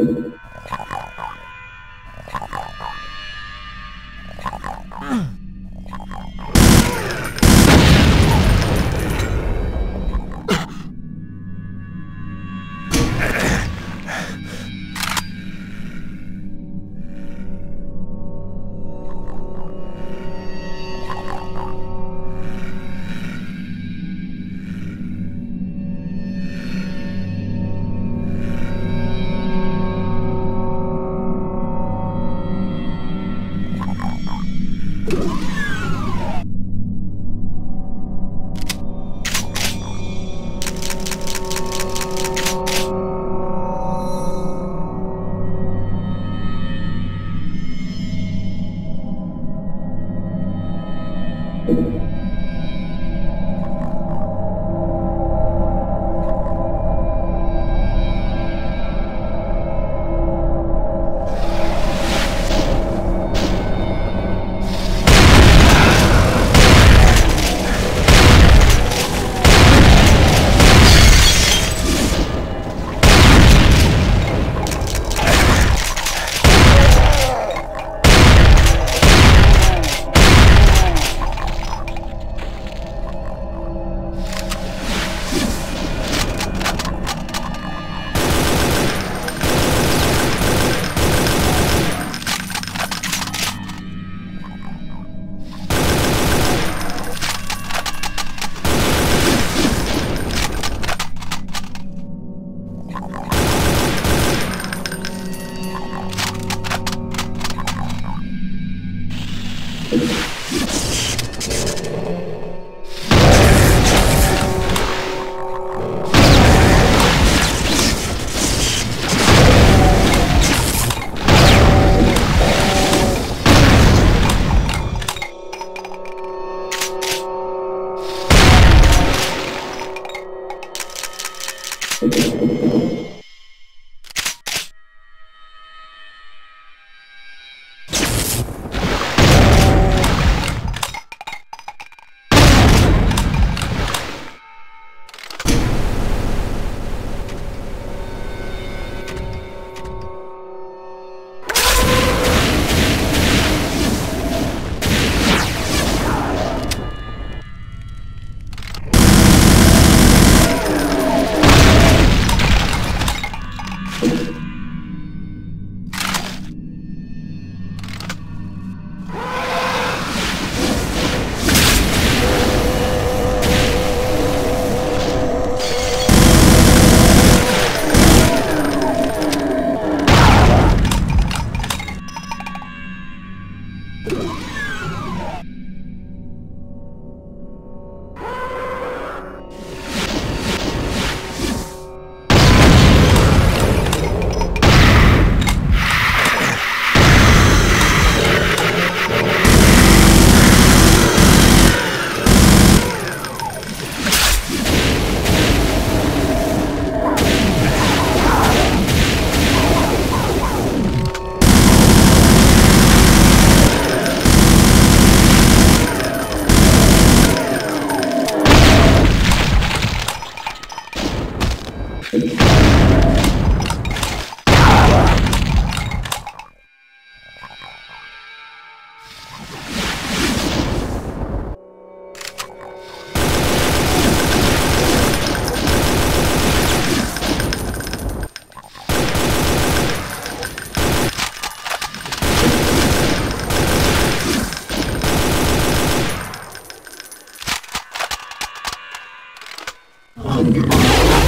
you I'm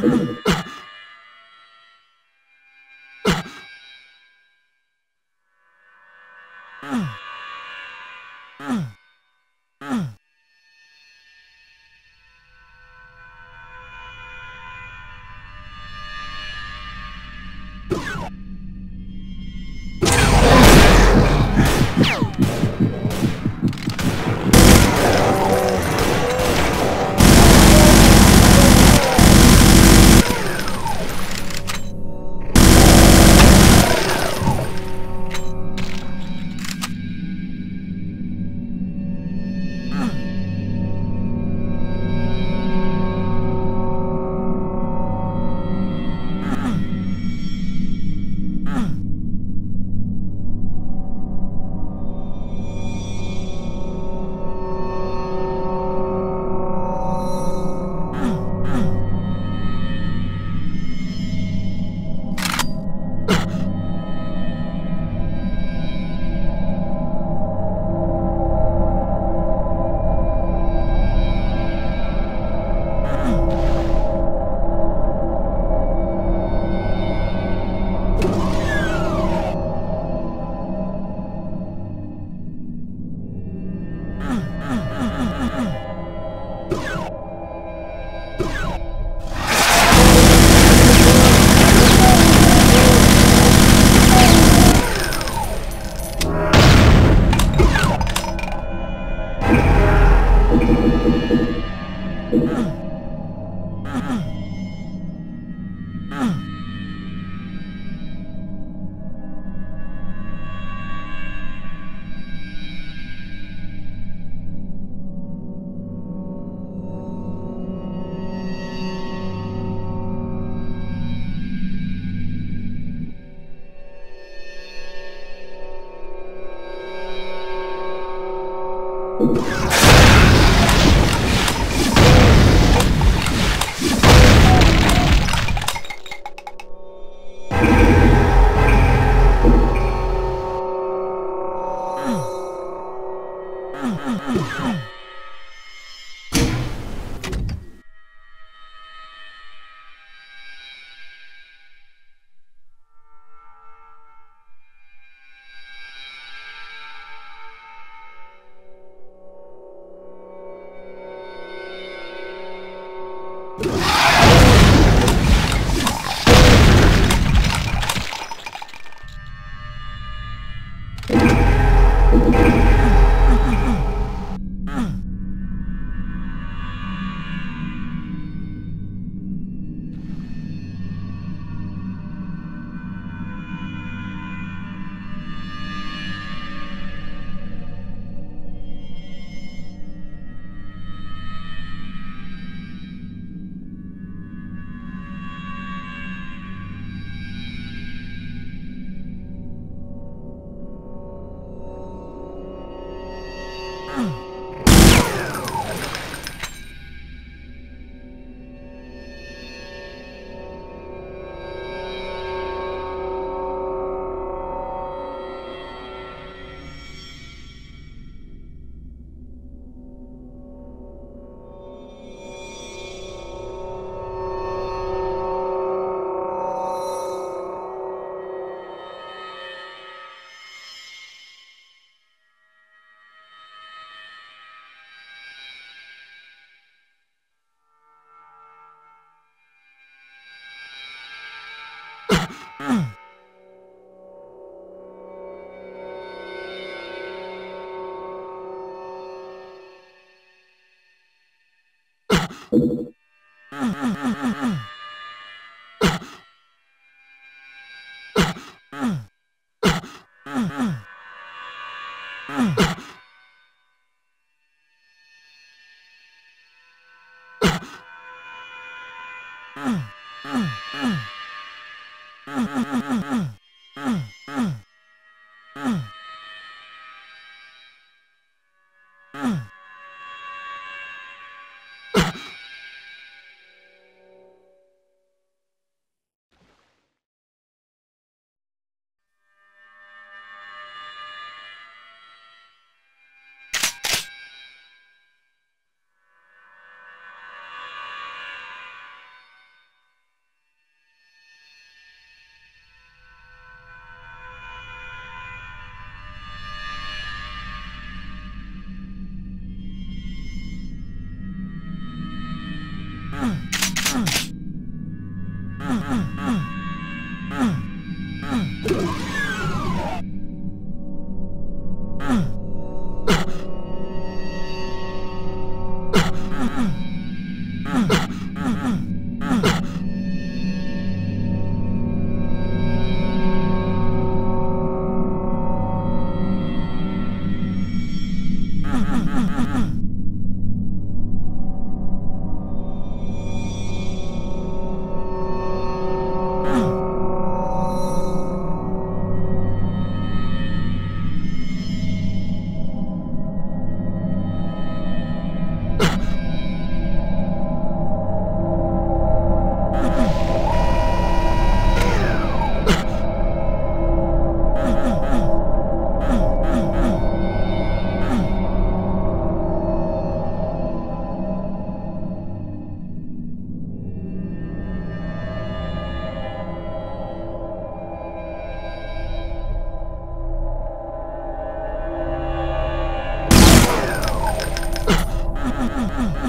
Mm-hmm.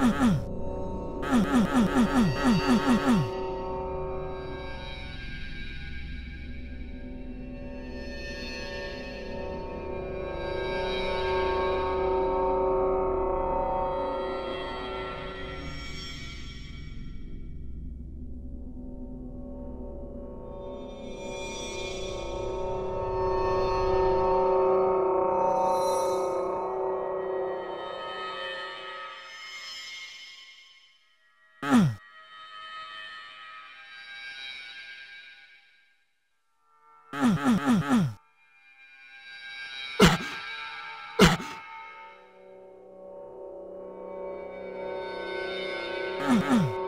Mm-hmm. Mm-hmm.